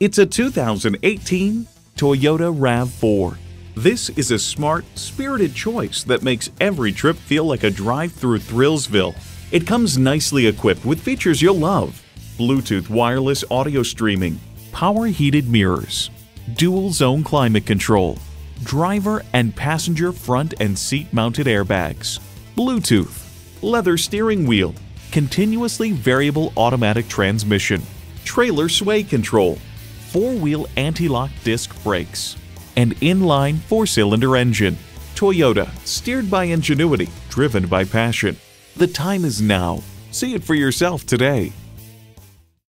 It's a 2018 Toyota RAV4. This is a smart, spirited choice that makes every trip feel like a drive through Thrillsville. It comes nicely equipped with features you'll love Bluetooth wireless audio streaming, power heated mirrors, dual zone climate control, driver and passenger front and seat mounted airbags, Bluetooth, leather steering wheel, continuously variable automatic transmission, trailer sway control, four wheel anti lock disc brakes, and inline four cylinder engine. Toyota, steered by ingenuity, driven by passion. The time is now. See it for yourself today.